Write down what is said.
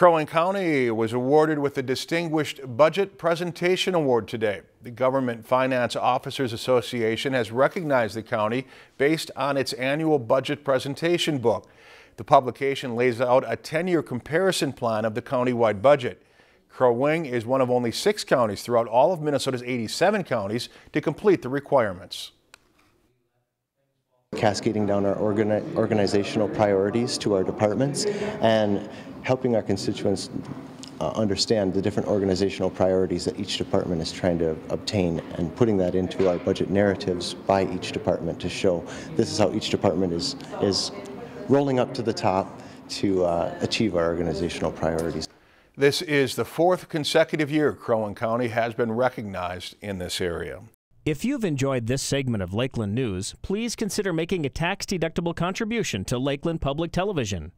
Crow Wing County was awarded with the Distinguished Budget Presentation Award today. The Government Finance Officers Association has recognized the county based on its annual budget presentation book. The publication lays out a 10-year comparison plan of the countywide budget. Crow Wing is one of only six counties throughout all of Minnesota's 87 counties to complete the requirements cascading down our organi organizational priorities to our departments and helping our constituents uh, understand the different organizational priorities that each department is trying to obtain and putting that into our budget narratives by each department to show this is how each department is, is rolling up to the top to uh, achieve our organizational priorities. This is the fourth consecutive year Crow Wing County has been recognized in this area. If you've enjoyed this segment of Lakeland News, please consider making a tax-deductible contribution to Lakeland Public Television.